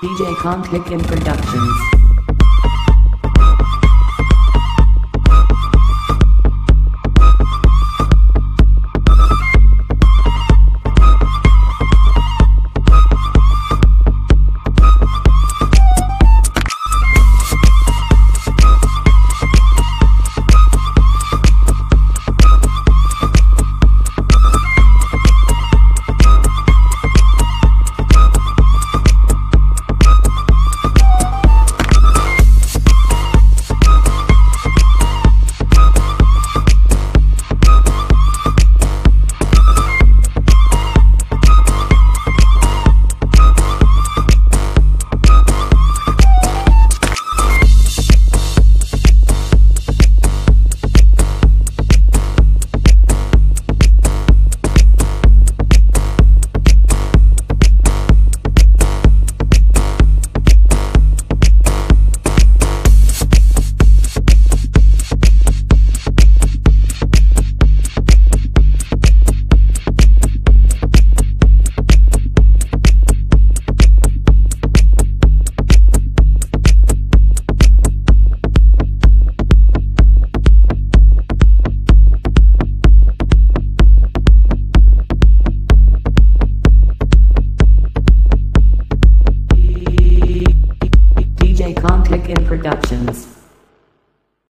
DJ Contic and Productions. In productions.